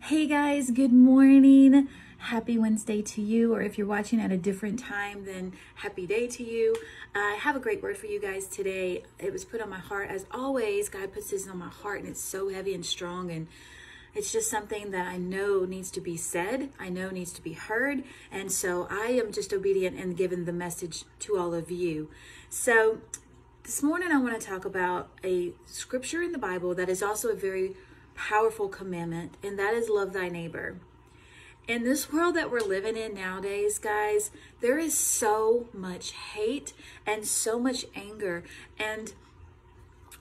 Hey guys, good morning. Happy Wednesday to you, or if you're watching at a different time, then happy day to you. I have a great word for you guys today. It was put on my heart. As always, God puts this on my heart, and it's so heavy and strong, and it's just something that I know needs to be said, I know needs to be heard, and so I am just obedient and giving the message to all of you. So, this morning I want to talk about a scripture in the Bible that is also a very powerful commandment, and that is love thy neighbor in this world that we're living in nowadays, guys, there is so much hate and so much anger. And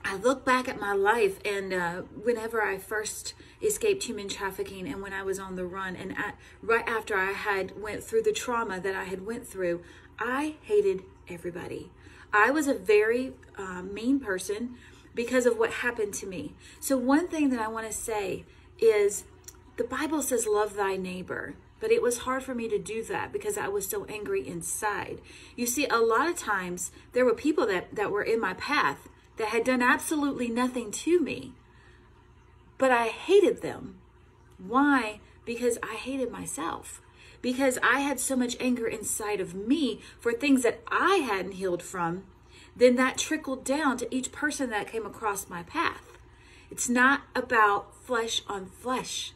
I look back at my life and uh, whenever I first escaped human trafficking and when I was on the run and right after I had went through the trauma that I had went through, I hated everybody. I was a very uh, mean person because of what happened to me. So one thing that I want to say is the Bible says, Love thy neighbor. But it was hard for me to do that because I was so angry inside. You see, a lot of times there were people that, that were in my path that had done absolutely nothing to me, but I hated them. Why? Because I hated myself. Because I had so much anger inside of me for things that I hadn't healed from, then that trickled down to each person that came across my path. It's not about flesh on flesh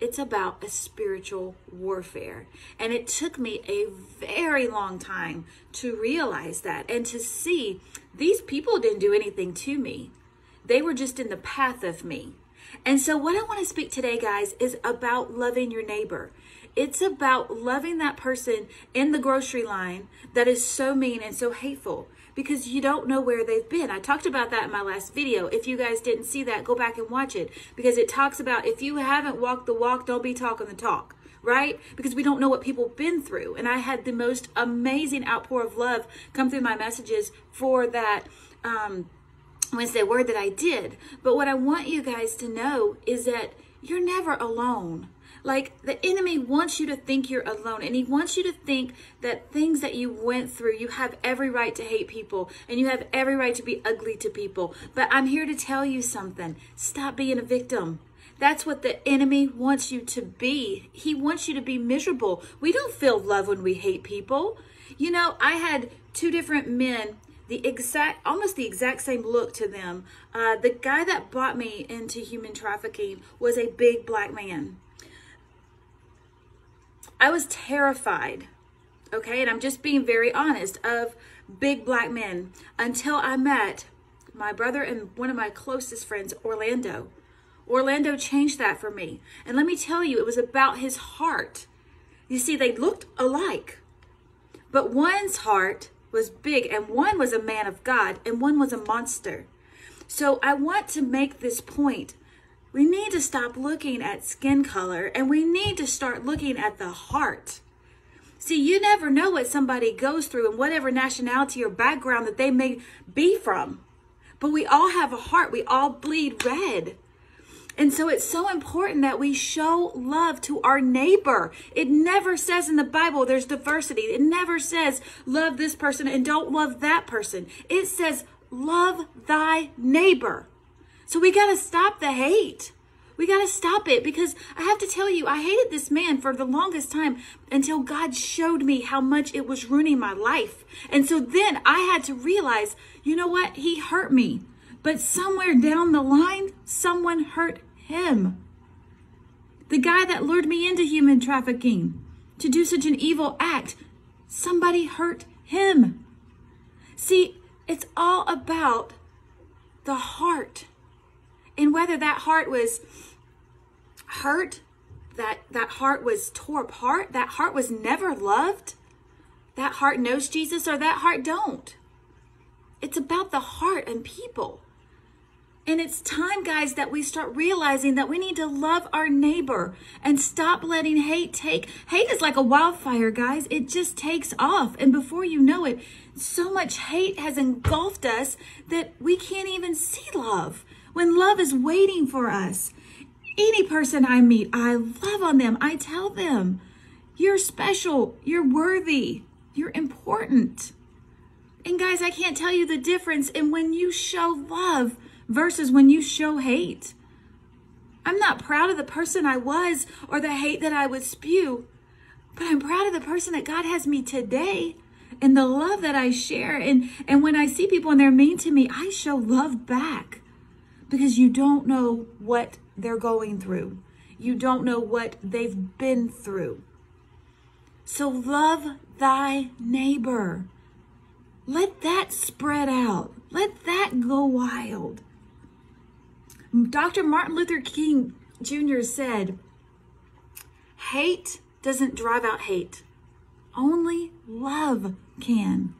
it's about a spiritual warfare. And it took me a very long time to realize that and to see these people didn't do anything to me. They were just in the path of me. And so, what I want to speak today, guys, is about loving your neighbor. It's about loving that person in the grocery line that is so mean and so hateful because you don't know where they've been. I talked about that in my last video. If you guys didn't see that, go back and watch it because it talks about if you haven't walked the walk, don't be talking the talk right? Because we don't know what people have been through. And I had the most amazing outpour of love come through my messages for that um, Wednesday word that I did. But what I want you guys to know is that you're never alone. Like the enemy wants you to think you're alone and he wants you to think that things that you went through, you have every right to hate people and you have every right to be ugly to people. But I'm here to tell you something. Stop being a victim. That's what the enemy wants you to be. He wants you to be miserable. We don't feel love when we hate people. You know, I had two different men the exact almost the exact same look to them uh, the guy that bought me into human trafficking was a big black man I was terrified, okay, and I'm just being very honest, of big black men until I met my brother and one of my closest friends, Orlando. Orlando changed that for me. And let me tell you, it was about his heart. You see, they looked alike, but one's heart was big, and one was a man of God, and one was a monster. So I want to make this point we need to stop looking at skin color and we need to start looking at the heart. See, you never know what somebody goes through and whatever nationality or background that they may be from. But we all have a heart. We all bleed red. And so it's so important that we show love to our neighbor. It never says in the Bible there's diversity. It never says love this person and don't love that person. It says love thy neighbor. So we got to stop the hate. We got to stop it because I have to tell you, I hated this man for the longest time until God showed me how much it was ruining my life. And so then I had to realize, you know what? He hurt me. But somewhere down the line, someone hurt him. The guy that lured me into human trafficking to do such an evil act, somebody hurt him. See, it's all about the heart and whether that heart was hurt, that that heart was tore apart, that heart was never loved, that heart knows Jesus or that heart don't. It's about the heart and people. And it's time, guys, that we start realizing that we need to love our neighbor and stop letting hate take. Hate is like a wildfire, guys. It just takes off. And before you know it, so much hate has engulfed us that we can't even see love when love is waiting for us. Any person I meet, I love on them. I tell them, you're special, you're worthy, you're important. And guys, I can't tell you the difference in when you show love versus when you show hate. I'm not proud of the person I was or the hate that I would spew, but I'm proud of the person that God has me today and the love that I share. And, and when I see people and they're mean to me, I show love back because you don't know what they're going through. You don't know what they've been through. So love thy neighbor. Let that spread out. Let that go wild. Dr. Martin Luther King Jr. said, Hate doesn't drive out hate, only love can.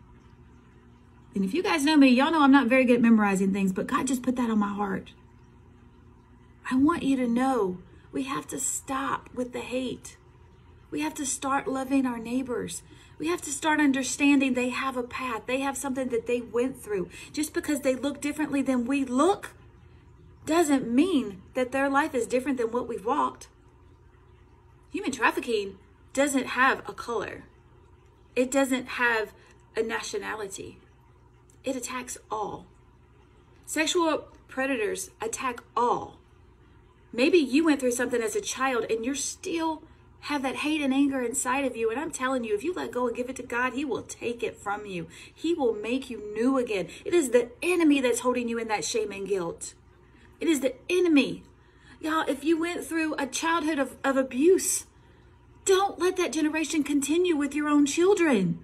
And if you guys know me, y'all know I'm not very good at memorizing things, but God just put that on my heart. I want you to know we have to stop with the hate. We have to start loving our neighbors. We have to start understanding they have a path. They have something that they went through. Just because they look differently than we look doesn't mean that their life is different than what we've walked. Human trafficking doesn't have a color. It doesn't have a nationality. It attacks all. Sexual predators attack all. Maybe you went through something as a child and you're still have that hate and anger inside of you. And I'm telling you, if you let go and give it to God, He will take it from you. He will make you new again. It is the enemy that's holding you in that shame and guilt. It is the enemy. Y'all, if you went through a childhood of, of abuse, don't let that generation continue with your own children.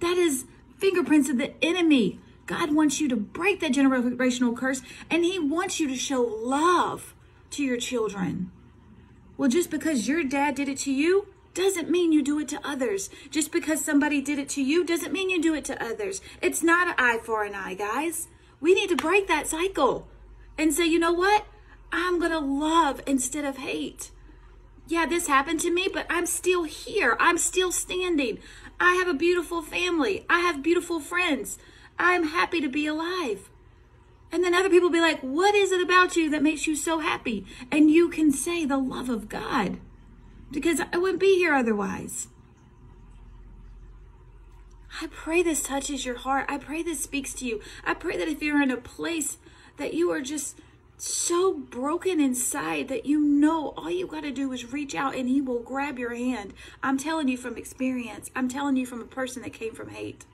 That is fingerprints of the enemy. God wants you to break that generational curse and He wants you to show love to your children. Well, just because your dad did it to you doesn't mean you do it to others. Just because somebody did it to you doesn't mean you do it to others. It's not an eye for an eye, guys. We need to break that cycle and say, you know what? I'm going to love instead of hate. Yeah, this happened to me, but I'm still here. I'm still standing. I have a beautiful family. I have beautiful friends. I'm happy to be alive. And then other people be like, What is it about you that makes you so happy? And you can say the love of God because I wouldn't be here otherwise. I pray this touches your heart. I pray this speaks to you. I pray that if you're in a place that you are just so broken inside that you know all you got to do is reach out and he will grab your hand. I'm telling you from experience. I'm telling you from a person that came from hate.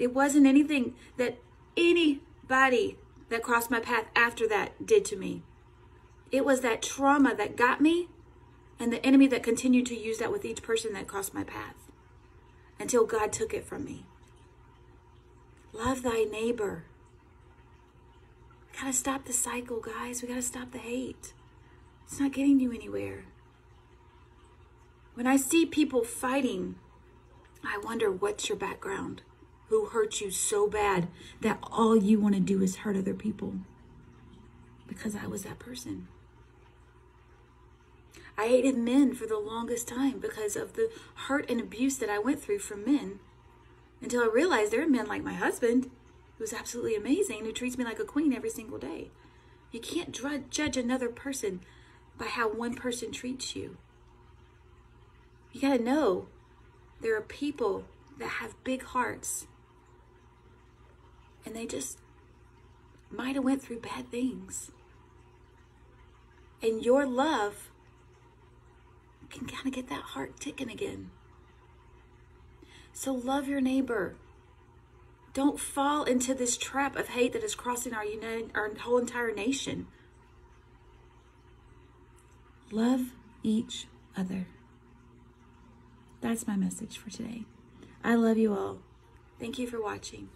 It wasn't anything that anybody that crossed my path after that did to me. It was that trauma that got me and the enemy that continued to use that with each person that crossed my path until God took it from me. Love thy neighbor. Gotta stop the cycle, guys. We gotta stop the hate. It's not getting you anywhere. When I see people fighting, I wonder what's your background? Who hurt you so bad that all you want to do is hurt other people. Because I was that person. I hated men for the longest time because of the hurt and abuse that I went through from men until I realized there are men like my husband who's absolutely amazing, who treats me like a queen every single day. You can't judge another person by how one person treats you. You got to know there are people that have big hearts and they just might have went through bad things. And your love can kind of get that heart ticking again. So love your neighbor. Don't fall into this trap of hate that is crossing our united, our whole entire nation. Love each other. That's my message for today. I love you all. Thank you for watching.